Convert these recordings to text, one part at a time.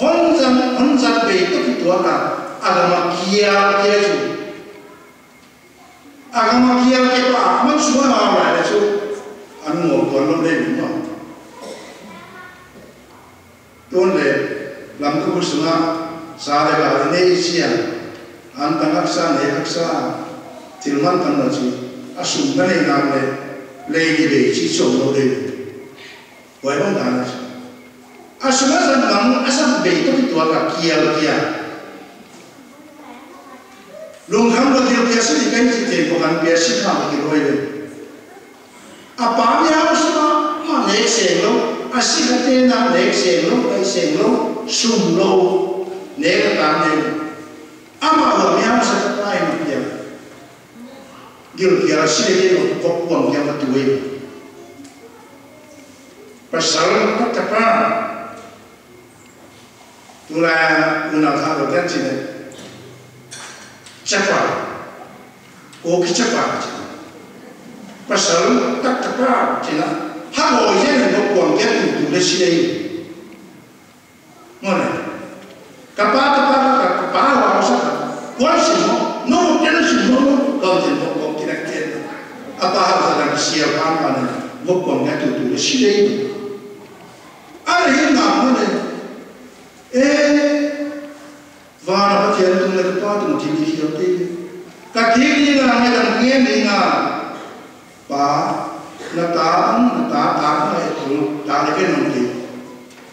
혼자 혼자 베이트 도와가 아가마 기야 기야주 아가마 기야 기야 아마 수가 나와라 그래서 안 먹고 안 먹네 돈래 lamku sunga sa de ga ne sia an tang aksa ne aksa tilman tan na chi asum na ne na le le ni be chi so lo de wai bang ta na asuma san mang asam be to ti tua ka kia lo kia lung Ashumasa bangun asam beito itu apa kial kia Lung ham lo kial kial sih kan sih jadi bukan kial sih ham lagi roy deh. Apa ni aku semua mah lek asih katena lek senglo lek senglo sum lo lek tanah ama lo ni aku semua kia kial. Kial kial sih lagi lo kok buang kial matuwe. Pasal tak apa. una, una dhalo gatine chakwa. O chakwa tina pasalu tak takwa hago yen no kwang yen tu le shi ei mona kapa kapa kapa wa osa kwang shi no no ten no no kwang no kwang tina ken apa ha sa na shi ya pa ma na wo kwang yen tu 가디기나 하다 꾸에미나 바 나타안 나타타 에토 다르게 넘디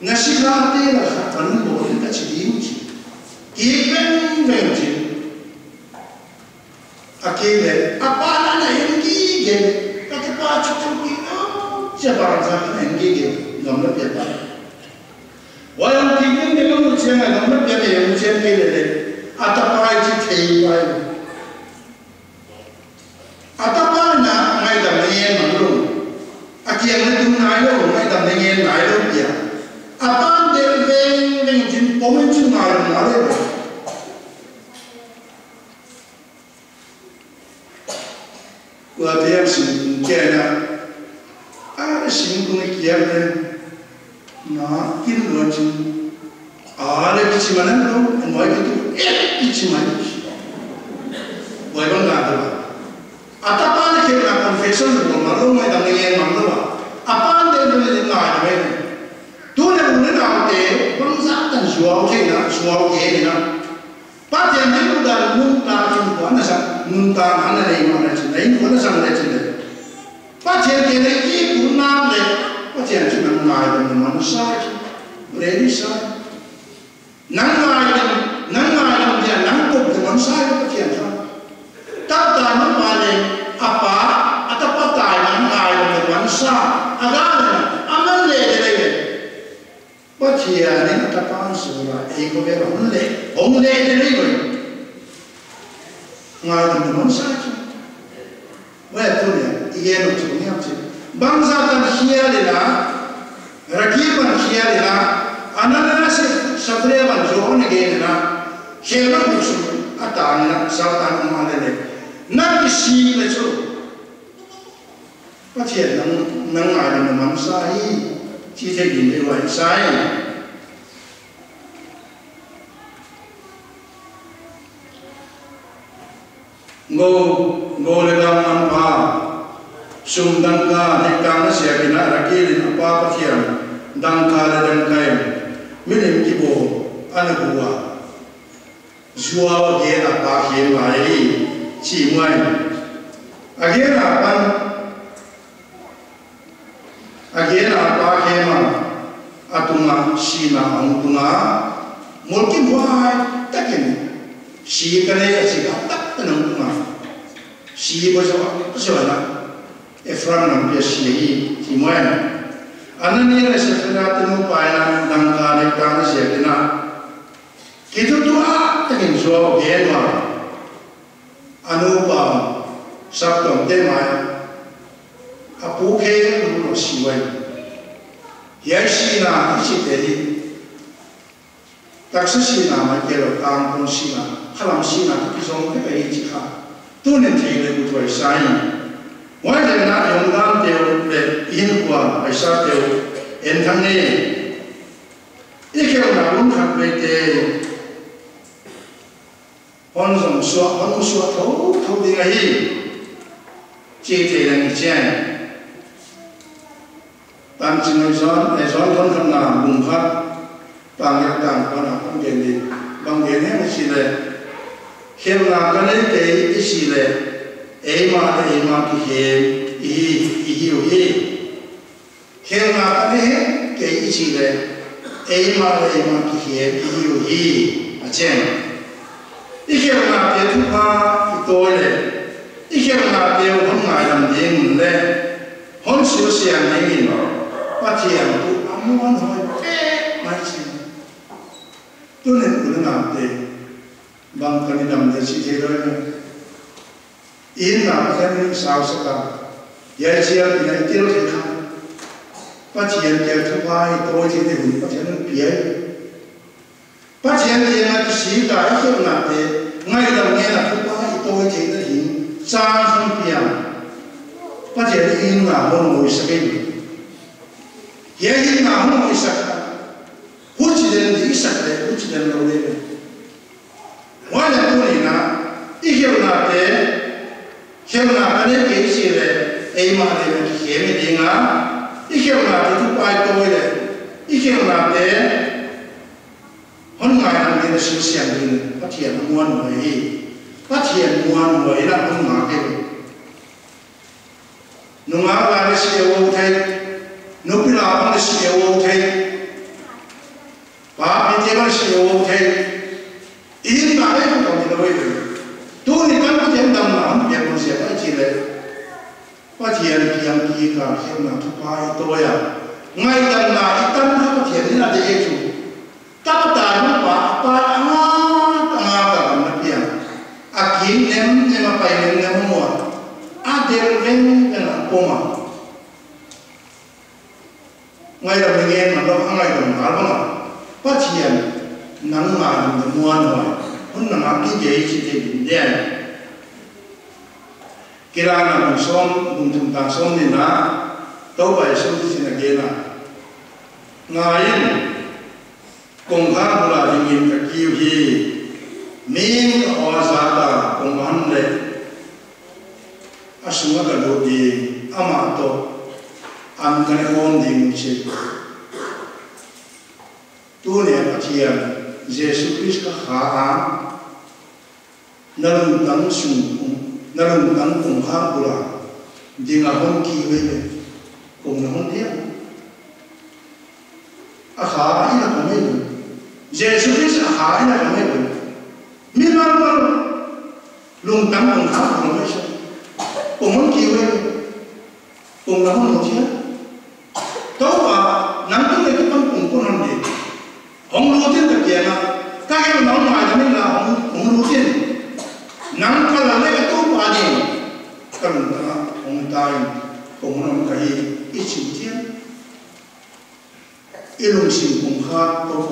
나시가테라 하탄 보인다 치디우치 이벤 벤치 아케레 아빠나 행기게 까까빠 추추기 어 제바자 행기게 넘는 데다 와양기는 내가 무체나 넘는 데에 무체나 이래 아타파이치 테이바이 ngen ma lu a kia ngai tu nai lo ngai tam nai ngen nai lo kia a pan de veng veng jin pom chu ngai lo ma le lo ku a pia sin kia na a sin ku ngai kia ne na kin lo jin a le chi ma na lo moi ki tu e chi ma ni gentleman, neither on one side, ready side. None item, none item, they are not put to one side of the theatre. Tap down the money, a pa, at a patai, none item, one side, a garden, a man lady. But here, in the pansura, a cover only, only delivery. Neither on one side. Where to them? Yellow to de tan ko ngai de la raki ban hia le la anana se satre ban jo ne ge na she ba ku su ata na sa ma le le na ki si le chu. Pa thiện nang nang ai na mam sa hi chi thế din le wa sai. Ngô ngô le dam man pa. sum dangka nekka na sia rakilin apa pathian dangka le dangkai minim kibo anabuwa zuwa ge apa ke mai chi mai Agena pan again apa ke ma atuma sina angtunga mulki buai takin si kane si tak tak tanang tunga si bosawa bosawa Efraim na Peshihi Timoen. Anani na Shefina Timu Paina Dangka Nekta na Shefina. Kita tua tekin so Bienwa. Anu Pam Sabdom Temai. Apu Ke Anu no Siwen. Yaisi na Isi Tedi. Tak sesi na Makelo Tang Kun Sina. Kalam Sina Kisong Kepei Chika. tunen te ke kutoi sa in. Le bu toi sai wai le na yong dan te le in kwa ai sa te en thang ne ikeo na lung khat ve te hon zong suwa hon suwa thâu thâu đi ngay chi te là như thế, tam ching ai zon ai zon hon khat na lung khat bang yak dang ko không bang gen đi bang gen he ma si le khem na ka le te xì lệ. Ema ema ki he i i o he. He na ta ne ke i chi le. Ema ema ki he i o he. A chen. I ke na pe tu pa i to le. I ke na pe o hon na yam de mun le. Hon si o si an ne ni no. Pa ti an tu a mo an ho e ma chi. Tu ne ku na pe. Bang ka ni dam de chi de ro ne. In làm khen này sao sao cả giờ chia thì này tiêu thì không bắt tiền giờ thứ hai, tôi thì thì bắt tiền nó bia bắt tiền thì là cái gì cả cái làm thế. Ngay đầu nghe là thứ hai tôi thì nó thì sang sang bia bắt tiền in là không ngồi sắc in giờ in là không ngồi sắc huchiden di isakle huchiden lo le đấy Kemna ane keisi le eima de me kemi dinga ikemna de tu pai to le ikemna de hon ngai na me de sin sian din patia na muan no e patia muan no e na hon ma ke nunga ba de si e wo thai nupila ba de si e wo thai ren na ko ma ngai dam ni ngen ma lo ngai dam na ba ma phát hiện nắng mà mình mua rồi. Hôm nào mà cái gì chỉ thì bình đen. Cái là là mình xóm mình thùng ta xóm thì na đâu phải xóm thì là cái là công cùng khác là thì mình cái kiêu hì, mình ở xa ta cùng hắn đấy à sunga galo di amato an kane kon di mungse tune patian Yesu Kristus haa nalung tang sung nalung tang kung ha kula. Di nga hon ki we le kung na hon dia. A ha ai na kame Kristus a ha ai na kame le mi mal mal tang kung ha me umun kiwe ki we kum na hon dia tau ba nang tu le ka pang kum ko nan dia ông lưu thiên thực hiện là các em nói ngoài là mình là ông ông lưu thiên nắng cái là lấy cái tu bà đi? Cần là ông tài ông làm cái ít chịu thiên ít lùng ai cùng khác, tôi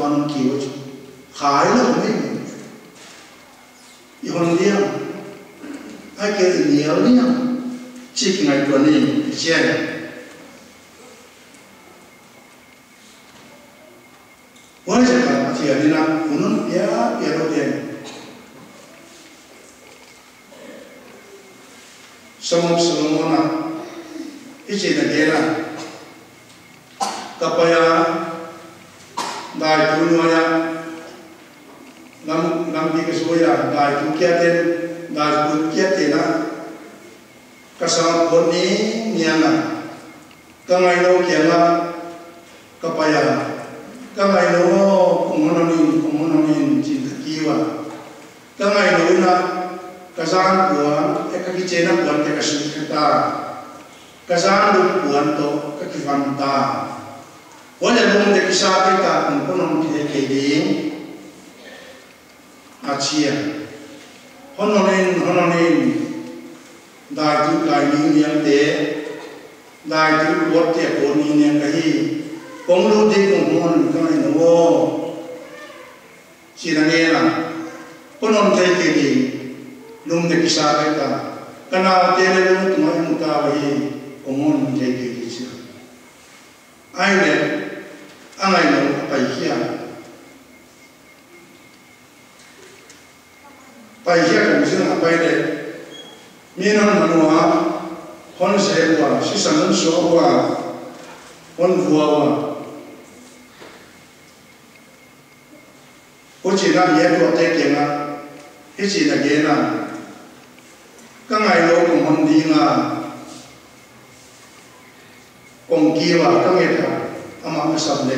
chỉ cần khái là mình yêu điên ai kêu chỉ ngày nên này chơi wani se ka mati ya dina unun ya ya ro den somom solomona ichi na gera kapaya dai tu no ya nam nam di ke soya dai tu kya ten dai tu kya te kasang koni niana kangai no kiana kapaya kangai no kumonami kumonami cinta kiwa. Kangai no na kasang kuan ekaki eh, cena kuan te kasukita kasang lu kuan to kakifanta wala lu te kisate ka kumonam kide kede achia honolin, honolin. ได้ทุกลายนี้เนียมเตะได้ทุกวัดเจ็บปวดนี้เนียมกะฮีปงรู้ที่ของมอนก็ให้นวสีนังเอล่ะพนมใจเกดีลุงเด็กสาวไปตากนาเตเลลุงตัวมุตาวะฮีของมอนใจเกดีเสียไอ้เนี่ยอะไรเราไปเฮียไปเฮียกันเสียไปเลย mi non manua hon se wa si san so wa hon vua wa ko chỉ là nhẹ của tay kia nga cái chỉ là kia na các ngày lâu cùng hôn đi nga cùng kia và các ngày cả ama mà sắp lệ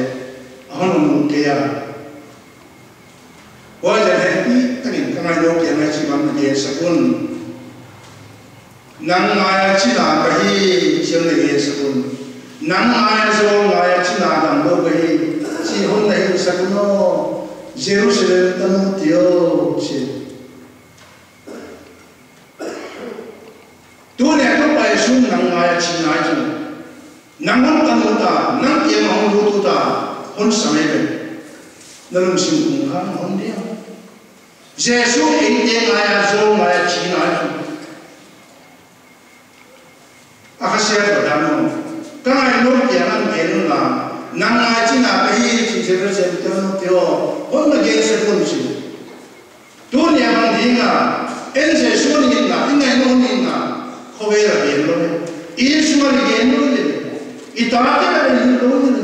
hôn mùng kia Wah jadi ini tadi kami lo yang ngaji mam dia sekun nang ngaya chi na ka hi chiang de ye sakun nang ngaya zo ngaya chi na dang lo ka hi chi hon na hi sakun no jerusalem ta no tio chi tu ne to pa su nang ngaya chi na ji nang ngam ta no ta nang ye ma hon tu ta hon sa me be nang sim kung ka hon dia jesu ei de ngaya zo ngaya chi na ji yelan yelun la nangma chi na bayi chi chebro chebro teo no teo honno ge se pun chi du nyam ni nga en se shu ni nga in na no ni nga ho be ra yelun i shu ni yelun ni i ta ta ra yelun ni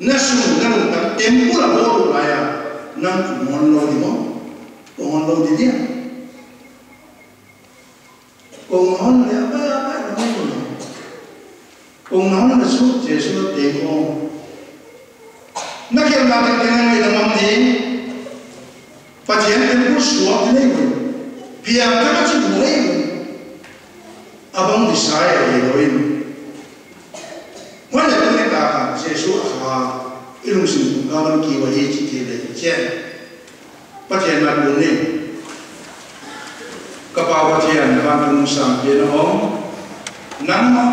nasu nang ta tempura moru raya nang mon lo di mo ko lo di dia. Ko mon le apa apa na mo lo ko mon le su je su te mo na ke la ta ke nang ida mam di pa je en ko su a le ko pia ka ti mo le abang disaya le lo Jesu akha ilung sin kawan ki wa hi chi ti le chen. Pa chen na bu ni. Ka pa bà chen na tung sam ye na hom. Nam ma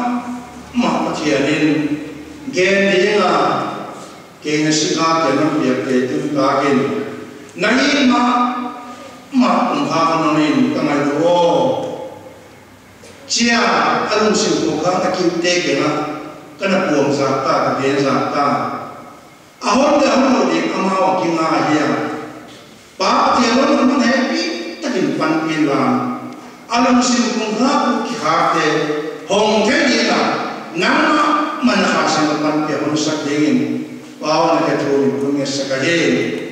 ma pa chen in gen ni nga ke nga si ka ke na pi ke tu ka gen. Na mà ma ma ung ha ka no ni ka mai do chia alung siu ko ka ta kim te ke na kana puam zakta ka gen zakta ahon de ahon de ama wa ki nga man happy takin pan la. Alam sin kung ha ku ki ha te hong la. Nama man ha sin pan pe hon sak dengin ba wa tro ni ne